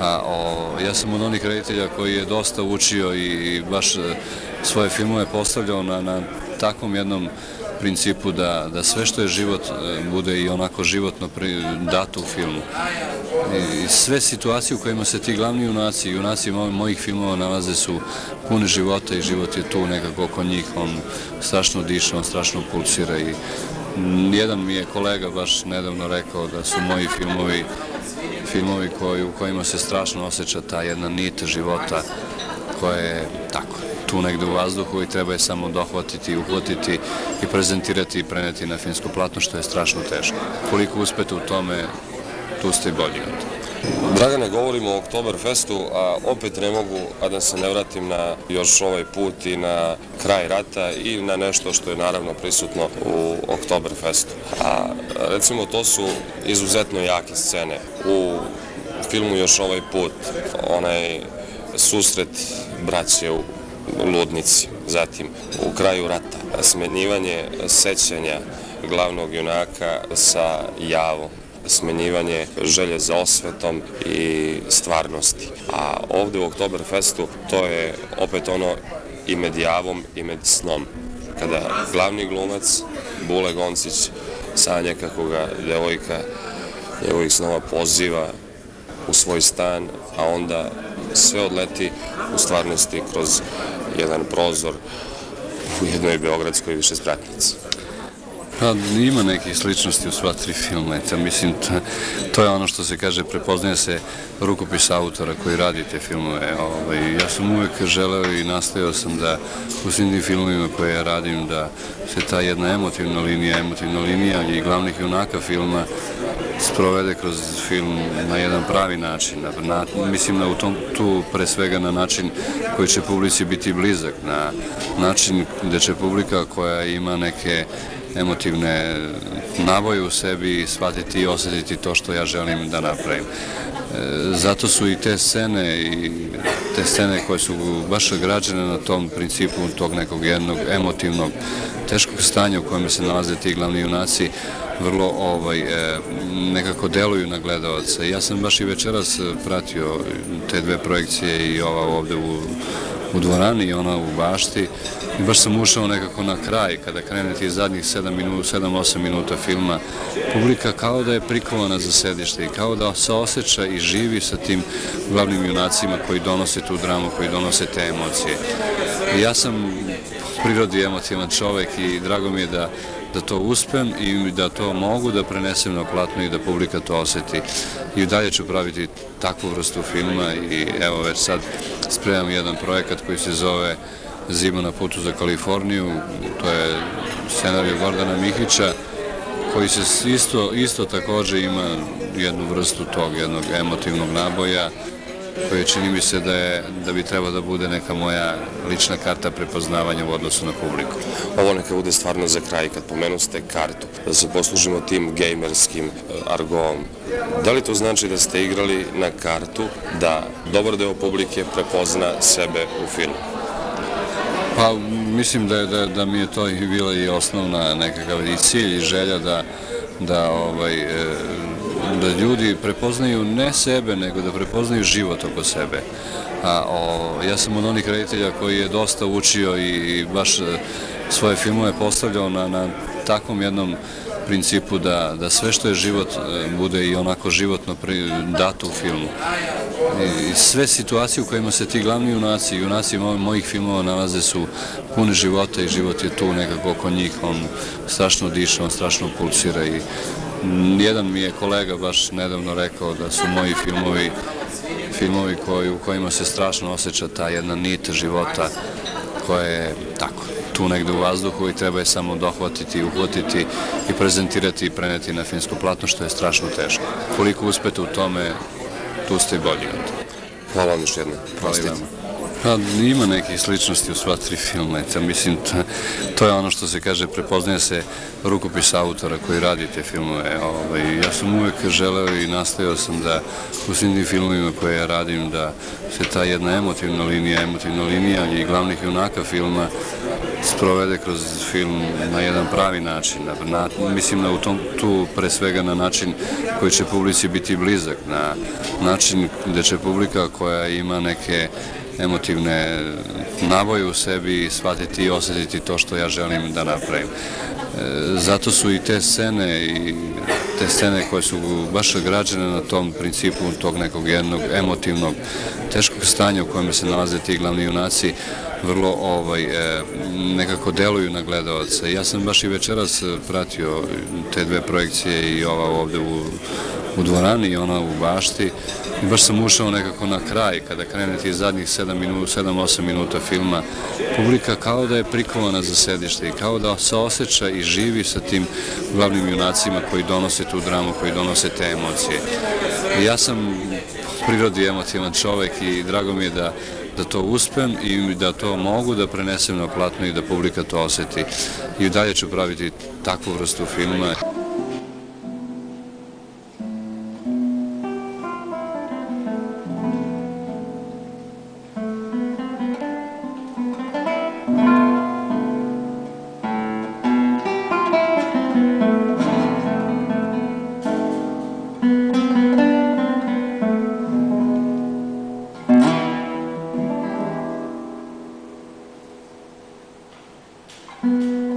A, o, ja sam od onih reditelja koji je dosta učio i baš e, svoje filmove postavljao na, na takvom jednom principu da, da sve što je život e, bude i onako životno dato u filmu. I sve situacije u kojima se ti glavni junaci, junaci mojih filmova nalaze su pune života i život je tu nekako oko njih, on strašno diše, on strašno pulsira i jedan mi je kolega baš nedavno rekao da su moji filmovi filmovi koji, u kojima se strašno osjeća ta jedna nit života koja je tako tu negde u vazduhu i treba je samo dohvatiti, uhvatiti i prezentirati i preneti na finsko platno, što je strašno teško. Koliko uspete u tome, tu ste bolji od Dragane, govorimo o Oktoberfestu, a opet ne mogu, da se ne vratim na još ovaj put i na kraj rata i na nešto što je naravno prisutno u Oktoberfestu. A recimo to su izuzetno jake scene. U filmu još ovaj put, onaj susret braće u ludnici, zatim u kraju rata, smenjivanje sećanja glavnog junaka sa javom, smenjivanje želje za osvetom i stvarnosti. A ovde u Oktoberfestu to je opet ono i med javom i med snom. Kada glavni glumac, Bule Goncić, sanja kako ga devojka njegovih snova poziva u svoj stan, a onda sve odleti u stvarnosti kroz jedan prozor u jednoj beogradskoj višespratnici. Pa ima nekih sličnosti u sva tri filma. Eto, mislim, to, je ono što se kaže, prepoznaje se rukopis autora koji radi te filmove. Ovaj, ja sam uvek želeo i nastojao sam da u svim tim filmovima koje ja radim, da se ta jedna emotivna linija, emotivna linija i glavnih junaka filma sprovede kroz film na jedan pravi način. Na, mislim da u tom, tu pre svega na način koji će publici biti blizak, na način gde će publika koja ima neke emotivne naboje u sebi shvatiti i osetiti to što ja želim da napravim. E, zato su i te scene i te scene koje su baš građene na tom principu tog nekog jednog emotivnog, teškog stanja u kojem se nalaze ti glavni junaci, vrlo ovaj, e, nekako deluju na gledalca. Ja sam baš i večeras pratio te dve projekcije i ova ovde u, u dvorani i ona u bašti i baš sam ušao nekako na kraj kada krene ti zadnjih 7 minuta, 7-8 minuta filma. Publika kao da je prikovana za sedište i kao da se osjeća i živi sa tim glavnim junacima koji donose tu dramu, koji donose te emocije. I ja sam prirodi emotivan čovek i drago mi je da da to uspem i da to mogu da prenesem na platno i da publika to oseti. I dalje ću praviti takvu vrstu filma i evo već sad spremam jedan projekat koji se zove Zima na putu za Kaliforniju, to je scenariju Gordana Mihića, koji se isto, isto takođe ima jednu vrstu tog jednog emotivnog naboja, koje čini mi se da, je, da bi trebao da bude neka moja lična karta prepoznavanja u odnosu na publiku. Ovo neka bude stvarno za kraj, kad pomenu ste kartu, da se poslužimo tim gamerskim e, argovom. Da li to znači da ste igrali na kartu da dobar deo publike prepozna sebe u filmu? Pa mislim da, je, da, da mi je to i bila i osnovna nekakav i cilj i želja da, da ovaj, e, da ljudi prepoznaju ne sebe, nego da prepoznaju život oko sebe. A, ja sam od onih reditelja koji je dosta učio i baš e, svoje filmove postavljao na, na takvom jednom principu da, da sve što je život e, bude i onako životno dato u filmu. I sve situacije u kojima se ti glavni junaci, junaci mojih filmova nalaze su pune života i život je tu nekako oko njih, on strašno diše, on strašno pulsira i jedan mi je kolega baš nedavno rekao da su moji filmovi filmovi koji, u kojima se strašno osjeća ta jedna nit života koja je tako tu negde u vazduhu i treba je samo dohvatiti, uhvatiti i prezentirati i preneti na finsko platno, što je strašno teško. Koliko uspete u tome, tu ste i bolji od. Hvala vam još jedno. Hvala i vama. Pa ima nekih sličnosti u sva tri filma, eto, mislim, to, to je ono što se kaže, prepoznaje se rukopis autora koji radi te filmove. Ovaj, ja sam uvek želeo i nastojao sam da u svim tim filmovima koje ja radim, da se ta jedna emotivna linija, emotivna linija i glavnih junaka filma sprovede kroz film na jedan pravi način. Na, na, mislim na u tom, tu pre svega na način koji će publici biti blizak, na način gde će publika koja ima neke emotivne naboje u sebi shvatiti i osetiti to što ja želim da napravim. Zato su i te scene i te scene koje su baš građene na tom principu tog nekog jednog emotivnog, teškog stanja u kojem se nalaze ti glavni junaci, vrlo ovaj, e, nekako deluju na gledalca. Ja sam baš i večeras pratio te dve projekcije i ova ovde u, u dvorani i ona u bašti i baš sam ušao nekako na kraj kada krene ti zadnjih 7 minuta, 7-8 minuta filma publika kao da je prikovana za sedište i kao da se osjeća i živi sa tim glavnim junacima koji donose tu dramu, koji donose te emocije. I ja sam prirodi emotivan čovek i drago mi je da da to uspem i da to mogu da prenesem na platno i da publika to oseti. I dalje ću praviti takvu vrstu filma. Música